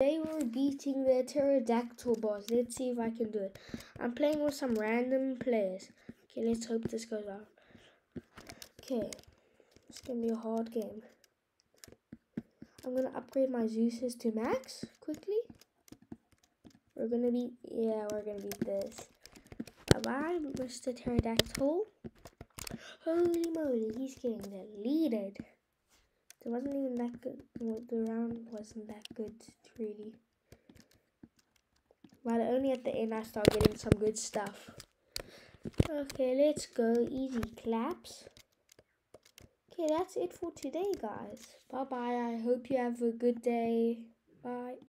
They were beating the pterodactyl boss. Let's see if I can do it. I'm playing with some random players. Okay, let's hope this goes well. Okay, it's gonna be a hard game. I'm gonna upgrade my Zeus's to max quickly. We're gonna beat, yeah, we're gonna beat this. Bye bye, Mr. Pterodactyl. Holy moly, he's getting deleted. It wasn't even that good. The round wasn't that good, really. But only at the end I start getting some good stuff. Okay, let's go. Easy claps. Okay, that's it for today, guys. Bye-bye. I hope you have a good day. Bye.